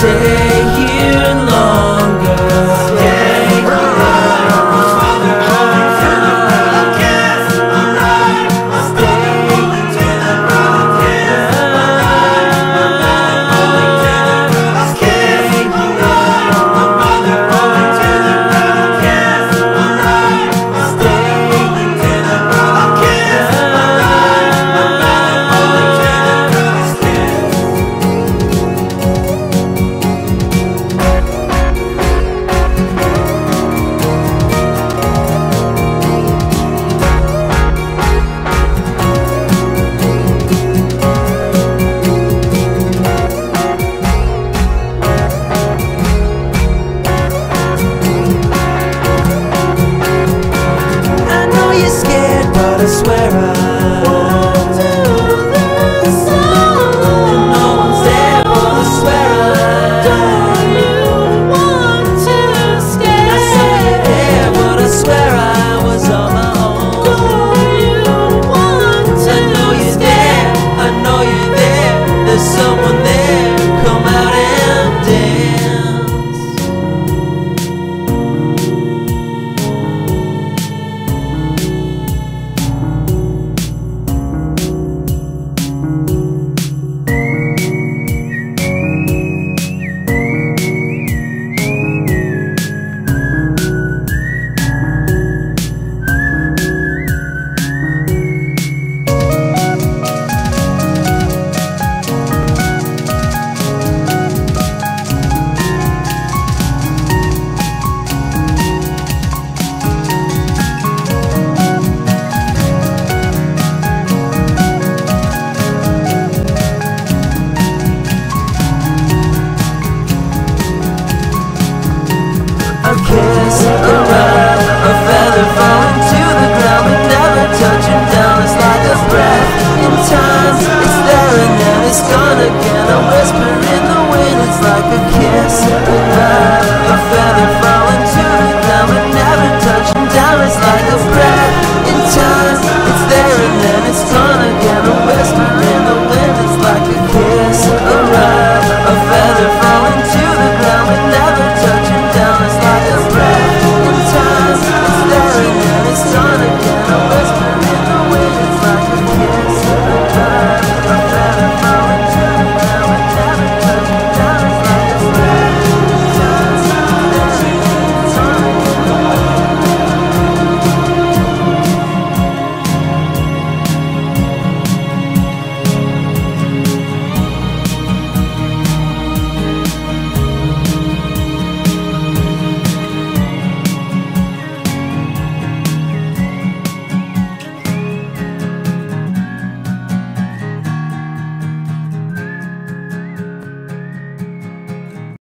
Stay